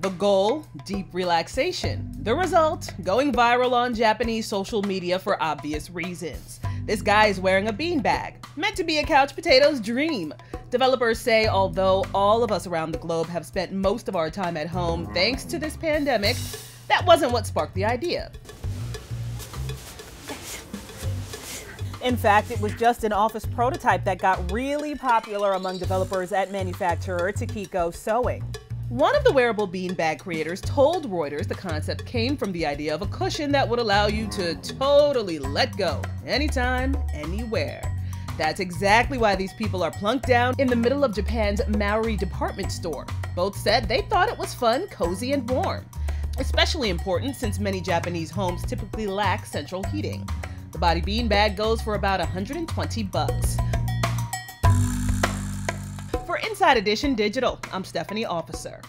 The goal, deep relaxation. The result, going viral on Japanese social media for obvious reasons. This guy is wearing a beanbag, meant to be a couch potato's dream. Developers say although all of us around the globe have spent most of our time at home thanks to this pandemic, that wasn't what sparked the idea. In fact, it was just an office prototype that got really popular among developers at manufacturer Takikou Sewing. One of the wearable beanbag creators told Reuters the concept came from the idea of a cushion that would allow you to totally let go anytime, anywhere. That's exactly why these people are plunked down in the middle of Japan's Marui department store. Both said they thought it was fun, cozy, and warm. Especially important since many Japanese homes typically lack central heating. Body beanbag goes for about 120 bucks. For Inside Edition Digital, I'm Stephanie Officer.